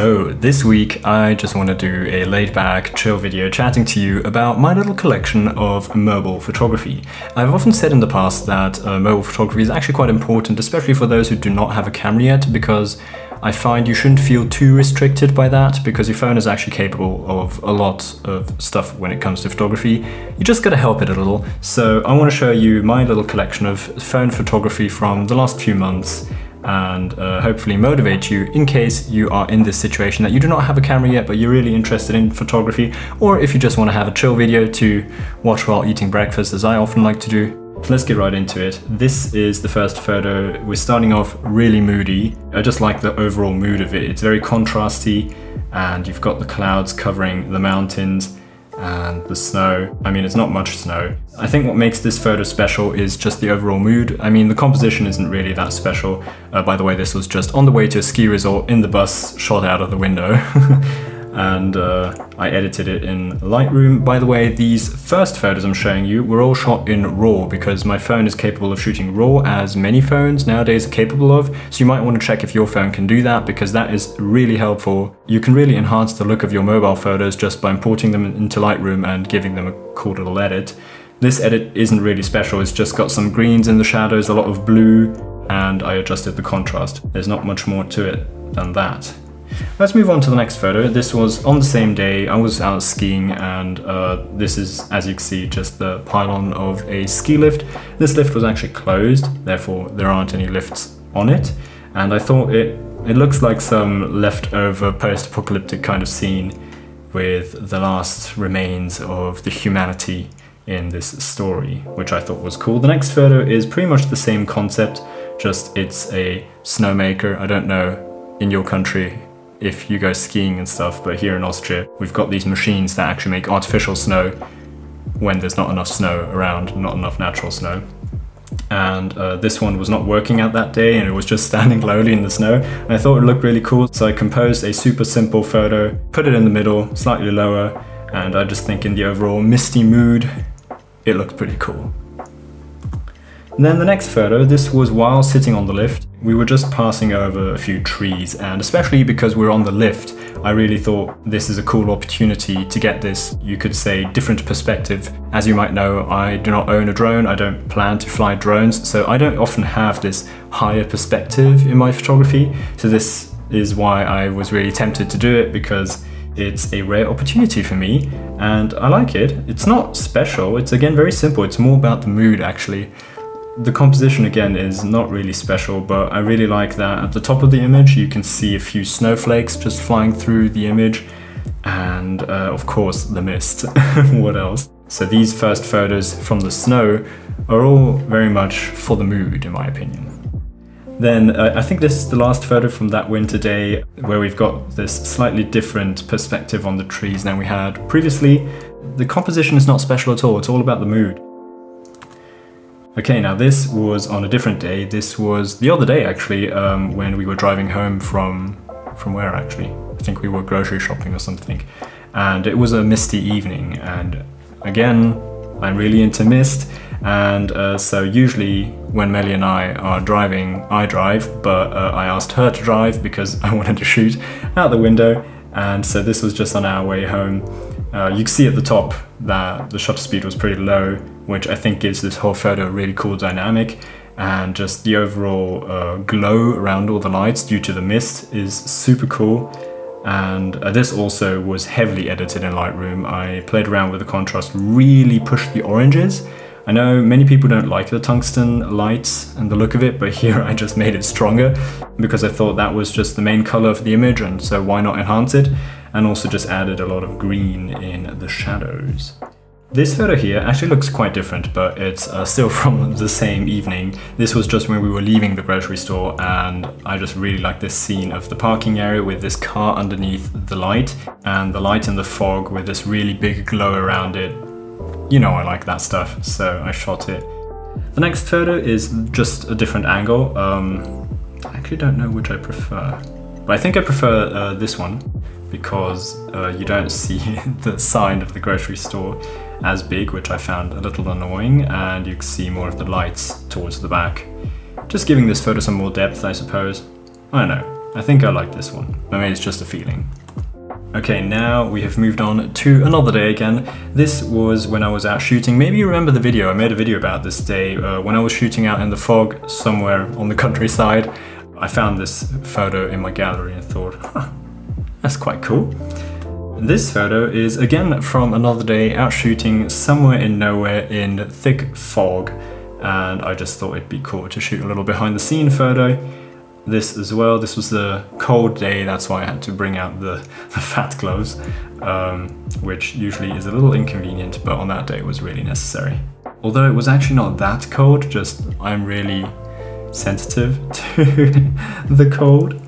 So, this week I just want to do a laid back, chill video chatting to you about my little collection of mobile photography. I've often said in the past that uh, mobile photography is actually quite important, especially for those who do not have a camera yet, because I find you shouldn't feel too restricted by that because your phone is actually capable of a lot of stuff when it comes to photography. You just gotta help it a little. So I want to show you my little collection of phone photography from the last few months and uh, hopefully motivate you in case you are in this situation that you do not have a camera yet but you're really interested in photography or if you just want to have a chill video to watch while eating breakfast as I often like to do. Let's get right into it. This is the first photo. We're starting off really moody. I just like the overall mood of it. It's very contrasty and you've got the clouds covering the mountains and the snow. I mean, it's not much snow. I think what makes this photo special is just the overall mood. I mean, the composition isn't really that special. Uh, by the way, this was just on the way to a ski resort in the bus, shot out of the window. and uh, I edited it in Lightroom. By the way, these first photos I'm showing you were all shot in RAW because my phone is capable of shooting RAW as many phones nowadays are capable of. So you might want to check if your phone can do that because that is really helpful. You can really enhance the look of your mobile photos just by importing them into Lightroom and giving them a cool little edit. This edit isn't really special, it's just got some greens in the shadows, a lot of blue, and I adjusted the contrast. There's not much more to it than that. Let's move on to the next photo. This was on the same day. I was out skiing and uh, this is, as you can see, just the pylon of a ski lift. This lift was actually closed, therefore there aren't any lifts on it. And I thought it, it looks like some leftover post-apocalyptic kind of scene with the last remains of the humanity in this story, which I thought was cool. The next photo is pretty much the same concept, just it's a snowmaker. I don't know in your country if you go skiing and stuff, but here in Austria, we've got these machines that actually make artificial snow when there's not enough snow around, not enough natural snow. And uh, this one was not working out that day and it was just standing lowly in the snow. And I thought it looked really cool, so I composed a super simple photo, put it in the middle, slightly lower, and I just think in the overall misty mood, it looked pretty cool. Then the next photo, this was while sitting on the lift. We were just passing over a few trees and especially because we're on the lift, I really thought this is a cool opportunity to get this, you could say, different perspective. As you might know, I do not own a drone, I don't plan to fly drones, so I don't often have this higher perspective in my photography. So this is why I was really tempted to do it because it's a rare opportunity for me and I like it. It's not special, it's again very simple, it's more about the mood actually. The composition again is not really special, but I really like that at the top of the image you can see a few snowflakes just flying through the image and uh, of course the mist. what else? So these first photos from the snow are all very much for the mood in my opinion. Then uh, I think this is the last photo from that winter day where we've got this slightly different perspective on the trees than we had previously. The composition is not special at all, it's all about the mood. Okay, now this was on a different day. This was the other day actually, um, when we were driving home from, from where actually? I think we were grocery shopping or something. And it was a misty evening and again, I'm really into mist and uh, so usually when Melly and I are driving, I drive, but uh, I asked her to drive because I wanted to shoot out the window and so this was just on our way home. Uh, you can see at the top that the shutter speed was pretty low, which I think gives this whole photo a really cool dynamic and just the overall uh, glow around all the lights due to the mist is super cool. And uh, this also was heavily edited in Lightroom. I played around with the contrast, really pushed the oranges. I know many people don't like the tungsten lights and the look of it, but here I just made it stronger because I thought that was just the main color of the image and so why not enhance it? And also just added a lot of green in the shadows. This photo here actually looks quite different, but it's uh, still from the same evening. This was just when we were leaving the grocery store and I just really like this scene of the parking area with this car underneath the light and the light in the fog with this really big glow around it. You know I like that stuff, so I shot it. The next photo is just a different angle. Um, I actually don't know which I prefer, but I think I prefer uh, this one because uh, you don't see the sign of the grocery store as big, which I found a little annoying, and you can see more of the lights towards the back. Just giving this photo some more depth, I suppose. I don't know. I think I like this one. I mean, it's just a feeling. Okay, now we have moved on to another day again. This was when I was out shooting. Maybe you remember the video. I made a video about this day uh, when I was shooting out in the fog somewhere on the countryside. I found this photo in my gallery and thought, huh, that's quite cool. This photo is again from another day out shooting somewhere in nowhere in thick fog. And I just thought it'd be cool to shoot a little behind the scene photo this as well. This was the cold day, that's why I had to bring out the, the fat clothes, um, which usually is a little inconvenient, but on that day it was really necessary. Although it was actually not that cold, just I'm really sensitive to the cold.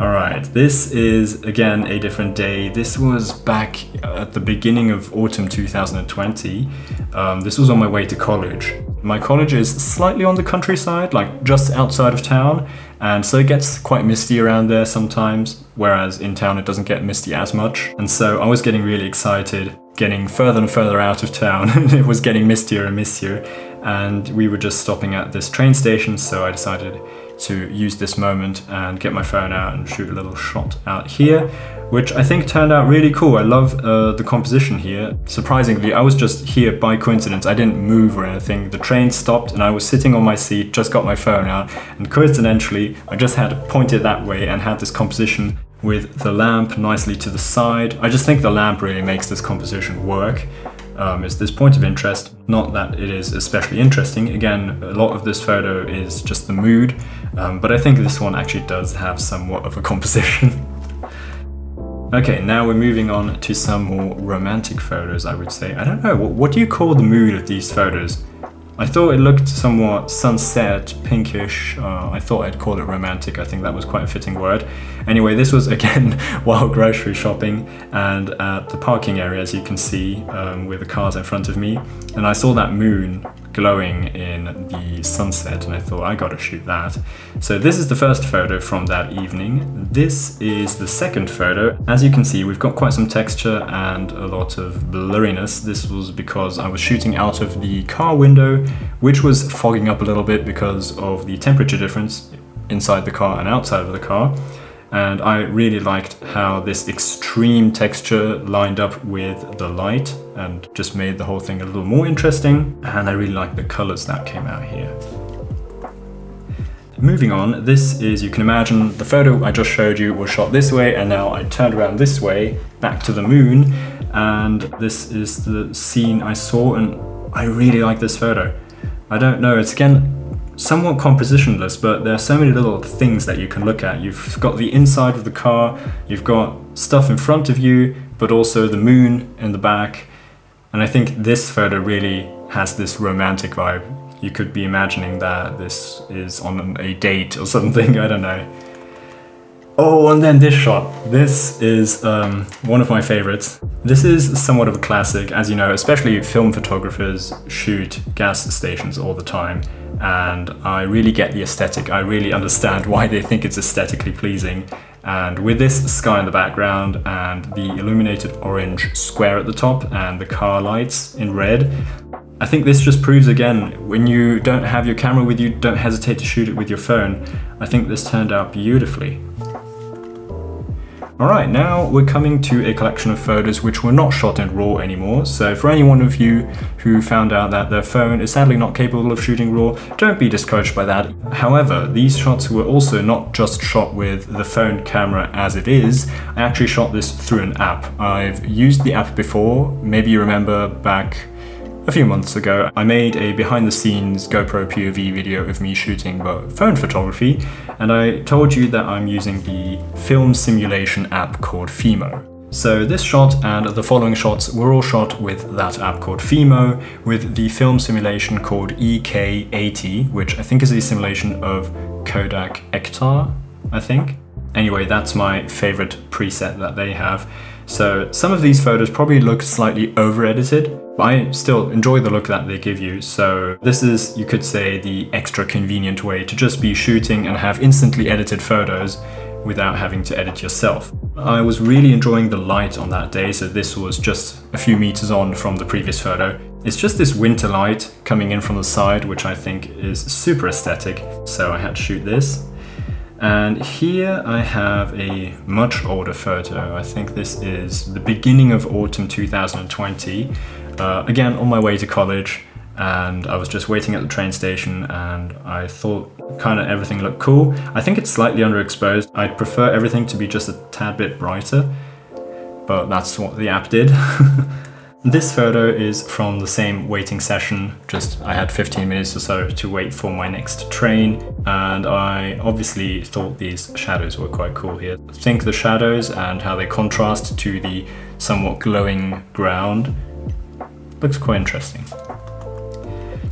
Alright, this is again a different day. This was back at the beginning of autumn 2020. Um, this was on my way to college. My college is slightly on the countryside, like just outside of town, and so it gets quite misty around there sometimes, whereas in town it doesn't get misty as much. And so I was getting really excited, getting further and further out of town. And it was getting mistier and mistier, and we were just stopping at this train station, so I decided to use this moment and get my phone out and shoot a little shot out here, which I think turned out really cool. I love uh, the composition here. Surprisingly, I was just here by coincidence. I didn't move or anything. The train stopped and I was sitting on my seat, just got my phone out, and coincidentally, I just had pointed that way and had this composition with the lamp nicely to the side. I just think the lamp really makes this composition work um, is this point of interest. Not that it is especially interesting. Again, a lot of this photo is just the mood, um, but I think this one actually does have somewhat of a composition. okay, now we're moving on to some more romantic photos, I would say. I don't know, what, what do you call the mood of these photos? I thought it looked somewhat sunset, pinkish. Uh, I thought I'd call it romantic. I think that was quite a fitting word. Anyway, this was again while grocery shopping and at the parking area, as you can see, um, with the cars in front of me. And I saw that moon glowing in the sunset and I thought I gotta shoot that. So this is the first photo from that evening. This is the second photo. As you can see we've got quite some texture and a lot of blurriness. This was because I was shooting out of the car window which was fogging up a little bit because of the temperature difference inside the car and outside of the car and I really liked how this extreme texture lined up with the light and just made the whole thing a little more interesting and I really like the colors that came out here. Moving on, this is, you can imagine, the photo I just showed you was shot this way and now I turned around this way, back to the moon, and this is the scene I saw and I really like this photo. I don't know, it's again somewhat compositionless, but there are so many little things that you can look at. You've got the inside of the car, you've got stuff in front of you, but also the moon in the back. And I think this photo really has this romantic vibe. You could be imagining that this is on a date or something, I don't know. Oh, and then this shot. This is um, one of my favorites. This is somewhat of a classic, as you know, especially film photographers shoot gas stations all the time and I really get the aesthetic. I really understand why they think it's aesthetically pleasing. And with this sky in the background and the illuminated orange square at the top and the car lights in red, I think this just proves again, when you don't have your camera with you, don't hesitate to shoot it with your phone. I think this turned out beautifully. Alright, now we're coming to a collection of photos which were not shot in RAW anymore, so for any one of you who found out that their phone is sadly not capable of shooting RAW, don't be discouraged by that. However, these shots were also not just shot with the phone camera as it is, I actually shot this through an app. I've used the app before, maybe you remember back a few months ago, I made a behind the scenes GoPro POV video of me shooting phone photography, and I told you that I'm using the film simulation app called Fimo. So this shot and the following shots were all shot with that app called Fimo, with the film simulation called EK80, which I think is a simulation of Kodak Ektar, I think. Anyway, that's my favorite preset that they have. So some of these photos probably look slightly over edited, I still enjoy the look that they give you. So this is, you could say, the extra convenient way to just be shooting and have instantly edited photos without having to edit yourself. I was really enjoying the light on that day, so this was just a few meters on from the previous photo. It's just this winter light coming in from the side, which I think is super aesthetic, so I had to shoot this. And here I have a much older photo. I think this is the beginning of autumn 2020. Uh, again, on my way to college, and I was just waiting at the train station and I thought kind of everything looked cool. I think it's slightly underexposed. I'd prefer everything to be just a tad bit brighter, but that's what the app did. This photo is from the same waiting session, just I had 15 minutes or so to wait for my next train and I obviously thought these shadows were quite cool here. Think the shadows and how they contrast to the somewhat glowing ground looks quite interesting.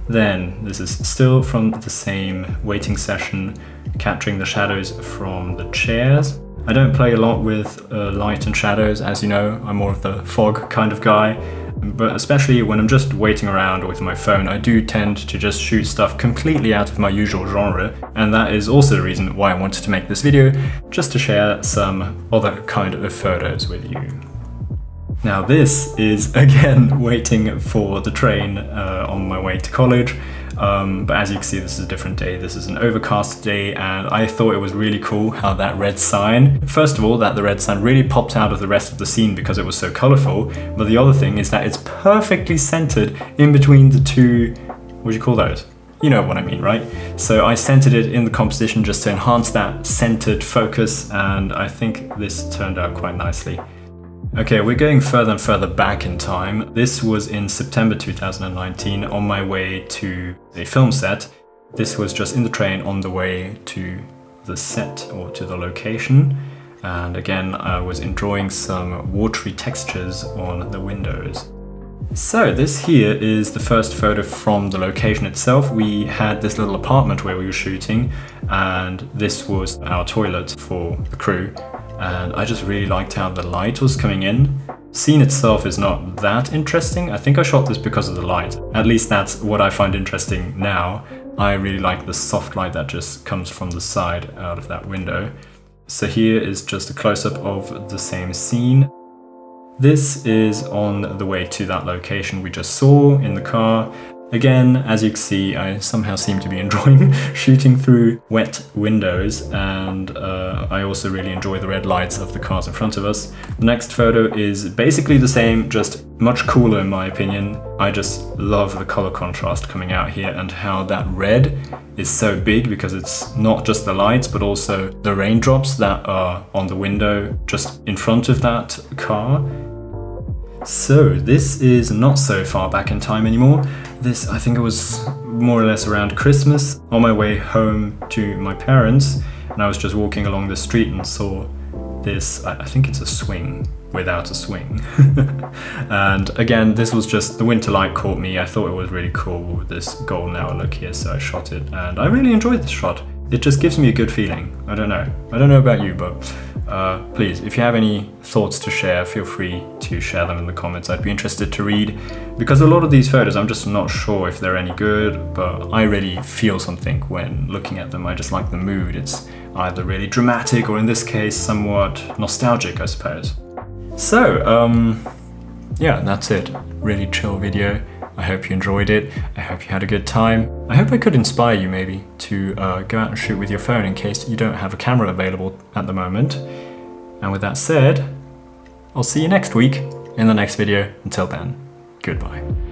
Then this is still from the same waiting session, capturing the shadows from the chairs. I don't play a lot with uh, light and shadows, as you know, I'm more of the fog kind of guy, but especially when I'm just waiting around with my phone, I do tend to just shoot stuff completely out of my usual genre, and that is also the reason why I wanted to make this video, just to share some other kind of photos with you. Now this is again waiting for the train uh, on my way to college. Um, but as you can see, this is a different day. This is an overcast day, and I thought it was really cool how that red sign, first of all, that the red sign really popped out of the rest of the scene because it was so colorful. But the other thing is that it's perfectly centered in between the two, what do you call those? You know what I mean, right? So I centered it in the composition just to enhance that centered focus, and I think this turned out quite nicely. Okay, we're going further and further back in time. This was in September 2019 on my way to a film set. This was just in the train on the way to the set or to the location. And again, I was enjoying some watery textures on the windows. So this here is the first photo from the location itself. We had this little apartment where we were shooting and this was our toilet for the crew and I just really liked how the light was coming in. Scene itself is not that interesting. I think I shot this because of the light. At least that's what I find interesting now. I really like the soft light that just comes from the side out of that window. So here is just a close-up of the same scene. This is on the way to that location we just saw in the car Again, as you can see, I somehow seem to be enjoying shooting through wet windows and uh, I also really enjoy the red lights of the cars in front of us. The next photo is basically the same, just much cooler in my opinion. I just love the color contrast coming out here and how that red is so big because it's not just the lights but also the raindrops that are on the window just in front of that car so this is not so far back in time anymore. This, I think it was more or less around Christmas, on my way home to my parents, and I was just walking along the street and saw this, I think it's a swing without a swing. and again, this was just, the winter light caught me. I thought it was really cool, this golden hour look here, so I shot it, and I really enjoyed this shot. It just gives me a good feeling. I don't know. I don't know about you, but uh, please, if you have any thoughts to share, feel free to share them in the comments. I'd be interested to read because a lot of these photos, I'm just not sure if they're any good, but I really feel something when looking at them. I just like the mood. It's either really dramatic or in this case, somewhat nostalgic, I suppose. So, um, yeah, that's it. Really chill video. I hope you enjoyed it. I hope you had a good time. I hope I could inspire you maybe to uh, go out and shoot with your phone in case you don't have a camera available at the moment. And with that said, I'll see you next week in the next video. Until then, goodbye.